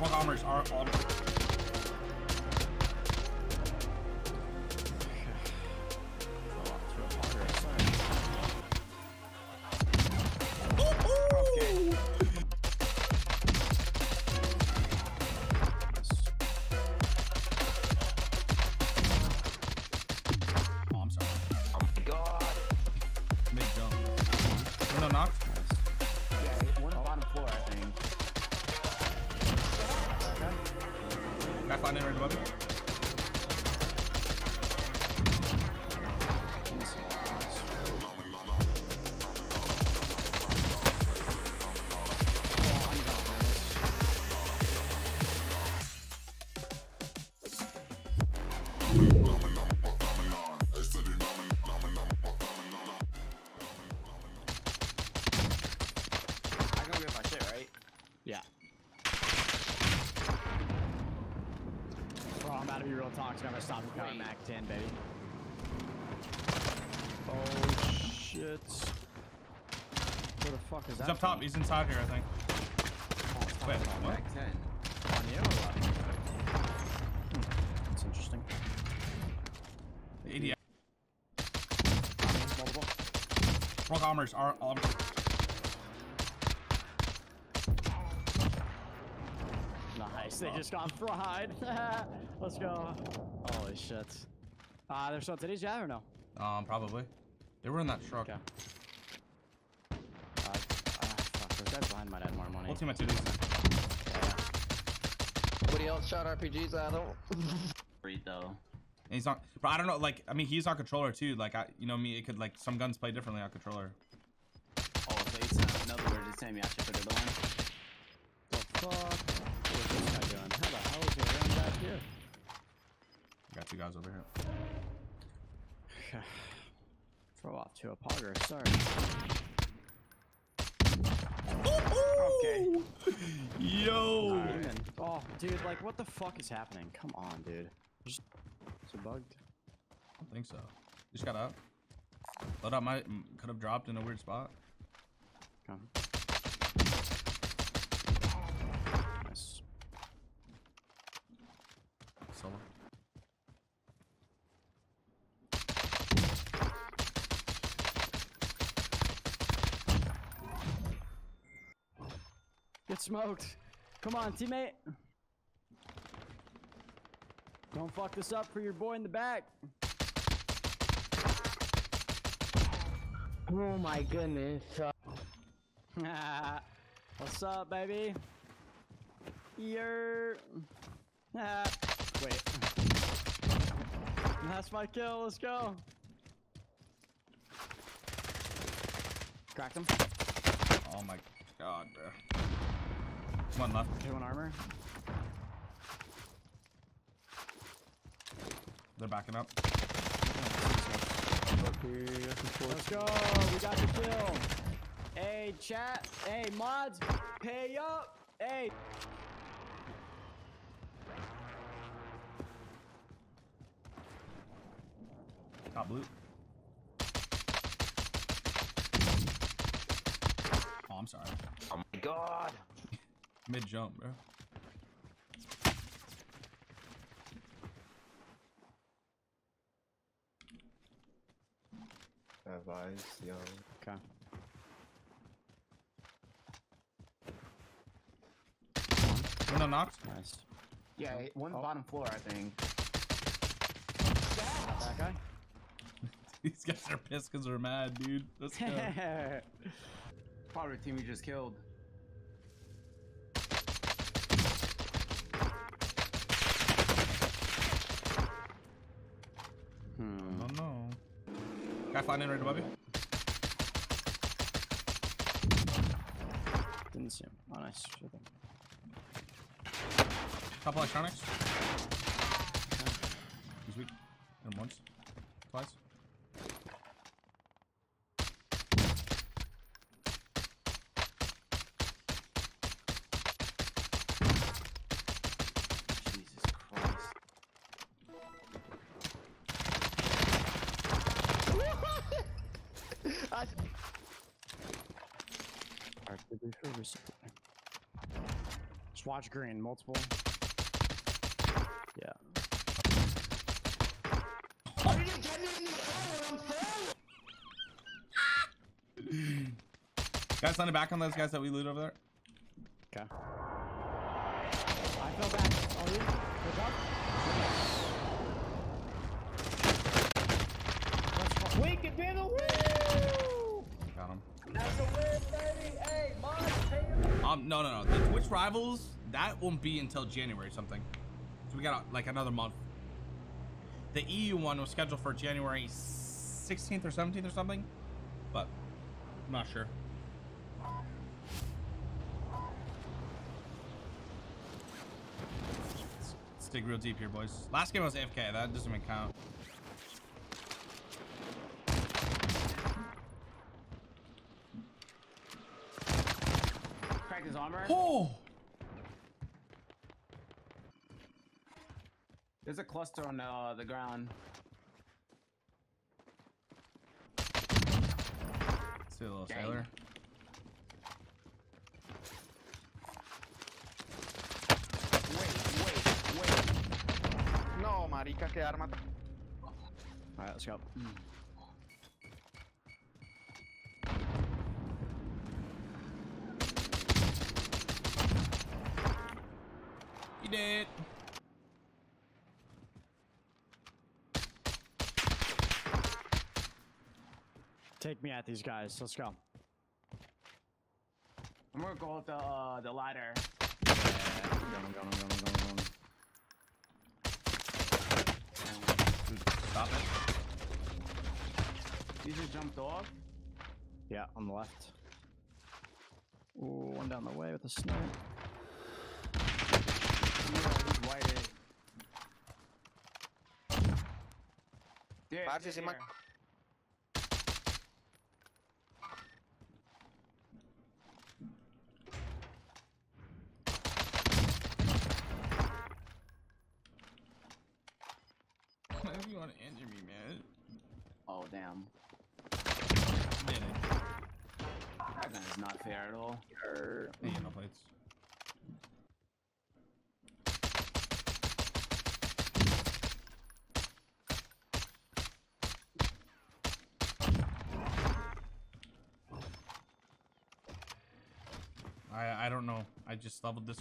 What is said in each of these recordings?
Armors are all. Guy flying Mac 10, baby. Oh shit. Where the fuck is that? He's up top. from? He's inside here, I think. Oh, Wait, what? Back 10. On you or what? Hmm, That's interesting. 80. Multiple. Front armors are all. Nice. They just got fried. Let's go. Holy shit. Uh, there's still today's yeah or no? Um, probably. They were in that truck. Okay. Uh, uh, fuck, those guys behind might add more money. Whole team at two. Yeah, yeah. Nobody else shot RPGs at him. Free though. And he's not. But I don't know. Like, I mean, he's on controller too. Like, I, you know, me. It could like some guns play differently on controller. Oh, so it's not another word. Just telling me I should put it on. The fuck? What is this guy doing? How the hell is he around back here? Got two guys over here. Throw off to a pogger. Sorry. Okay. Yo. Demon. Oh, dude, like, what the fuck is happening? Come on, dude. Just, is it bugged? I don't think so. Just got up. Thought I might mm, could have dropped in a weird spot. Come. Nice. Solo. Get smoked. Come on, teammate. Don't fuck this up for your boy in the back. Oh my goodness. What's up, baby? Yer. Ah. Wait. That's my kill. Let's go. Cracked him. Oh my god, bro. One left. Hit one armor. They're backing up. Let's go. We got the kill. Hey, chat. Hey, mods. Pay up. Hey. Top blue. Oh, I'm sorry. Oh my god. Mid jump, bro. Have eyes, young. Okay. Window knocked. Nice. Yeah, one Oh. bottom floor, I think. That guy. These guys are pissed because we're mad, dude. Let's go. Probably the team we just killed. hmm. Oh no. Guy flying in right above you. Didn't see him. Oh, nice. Shit. Top electronics. He's weak. Hit him once. Twice. Just watch green, multiple. Yeah. Guys, send it back on those guys that we loot over there. Okay. I fell back. Oh, you? Good job. Let's go. We can be the win! Got him. Um, no, no, no. The Twitch rivals that won't be until January something. So we got like another month. The EU one was scheduled for January 16th or 17th or something, but I'm not sure. Let's dig real deep here, boys. Last game was AFK. That doesn't even count. Cracked his armor. Oh! There's a cluster on uh, the ground. See a little Dang. sailor. Wait, wait, wait. No, marica, qué arma. Alright, let's go. You did. Take me at these guys. Let's go. I'm gonna go with the uh, the ladder. I'm going, I'm going, I'm going, I'm going, I'm going. Stop it. You just jumped off. Yeah, on the left. Ooh, one down the way with a snipe. Yeah, he's whited. There, Parce, there, there. Why do you want to injure me, man? Oh damn. Did it. That not fair at all. Hey, no plates. I I don't know. I just leveled this.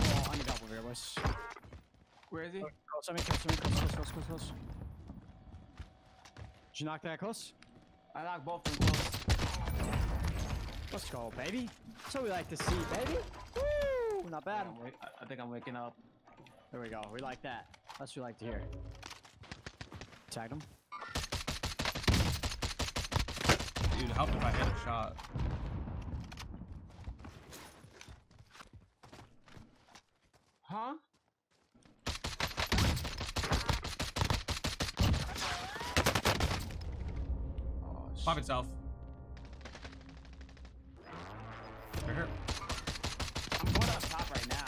Oh, I need help over here, boys. Where is he? Close, I mean, close, I mean, close, close, close, close, close. Did you knock that close? I knocked both of them close. Let's go, baby. That's what we like to see, baby. Woo! Not bad. I'm I- I think I'm waking up. There we go. We like that. That's what we like to hear. Tagged him. Dude, help if I hit a shot. Huh? Oh, Pop itself. Right here. I'm going up top right now.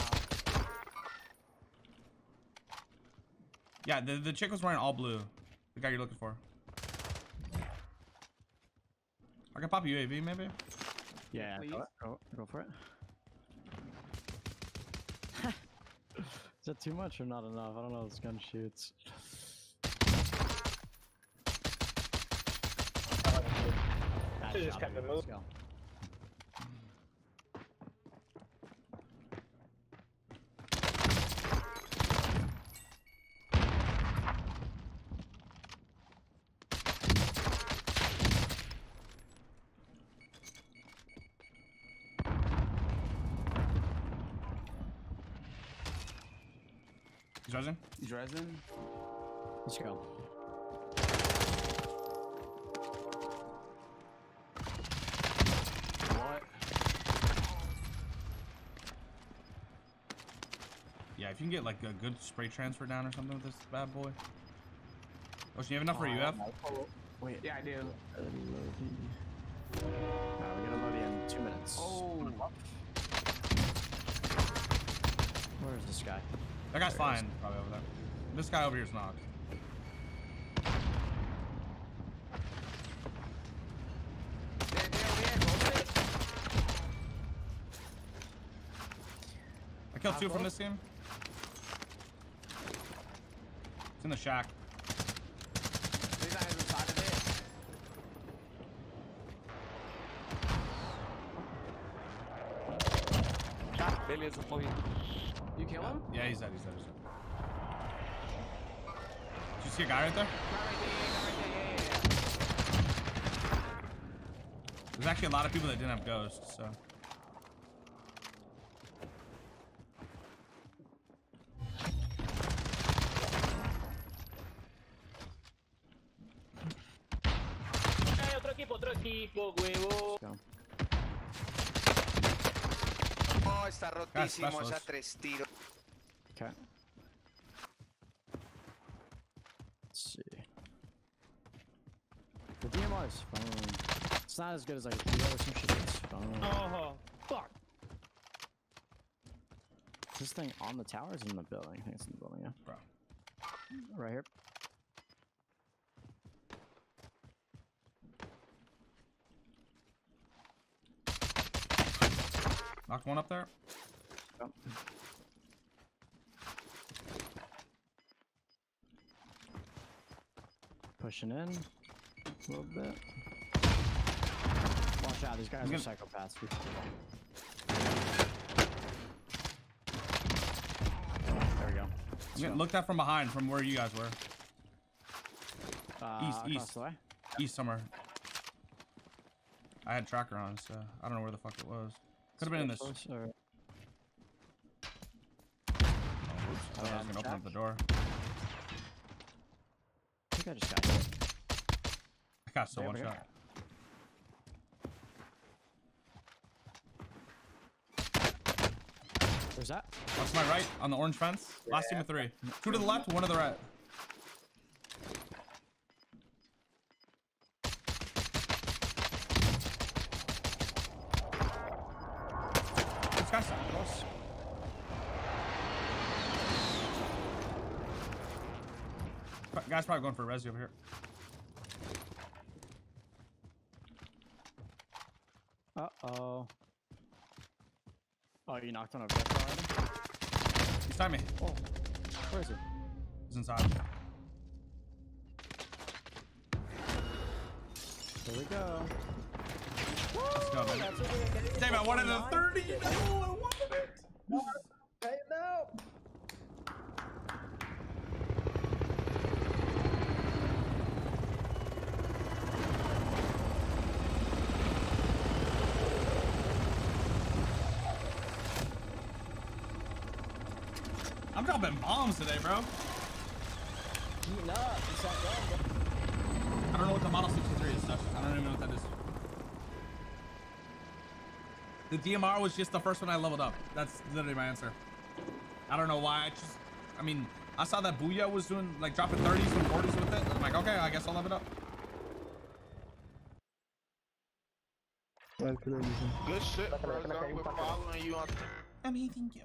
Yeah, the, the chick was wearing all blue. The guy you're looking for. I can pop a UAV maybe. Yeah, Please. go, go, go for it. Is that too much or not enough? I don't know. This gun shoots. Nice Should've just kept it baby. Let's go. He's rising. Let's go. What? Yeah, if you can get like a good spray transfer down or something with this bad boy. Oh, Ocean, you have enough for UAV? Oh, Wait. Yeah, I do. Nah, we gotta load in two minutes. Oh. Where is this guy? That guy's fine. probably over there. This guy over here is not. I killed two from this team. It's in the shack. Beleza, corri. You kill him? Yeah, he's dead. He's dead. He's dead. Did you see a guy right there? There's actually a lot of people that didn't have ghosts, so. Está rotísimo, es tres tiros. Okay. Let's see. The DMR is phone. It's not as good as like the other some shit. It's phone. Oh, fuck. Is this thing on the towers in the building? I think it's in the building, yeah. Bro. Right here. Knocked one up there. Yep. Pushing in a little bit. Watch out, these guys are psychopaths. There we go. I'm getting looked at from behind, from where you guys were. Uh, East, east. East somewhere. I had tracker on, so I don't know where the fuck it was. Could have been in this. Or- thought I was gonna open up the door. I think I just got hit. I got There one shot. Where's that? Watch my right on the orange fence. Last team of three. Two to the left, one to the right. This guy's close. Pro- Guy's probably going for a resi over here. Uh oh. Oh, you knocked on a brick already? He's time me. Oh, where is he? He's inside. Here we go. Let's go, baby. That's what we're getting. Damn, I wanted a 30. No, I I'm dropping bombs today, bro. Heating up. It's not done, bro. I don't know what the Model 63 is, Dutch. I don't even know what that is. The DMR was just the first one I leveled up. That's literally my answer. I don't know why. I just, I mean, I saw that Booyah was doing, like, dropping 30s and 40s with it. I'm like, okay, I guess I'll level it up. Good shit, bro. We're following you on I mean, thank you.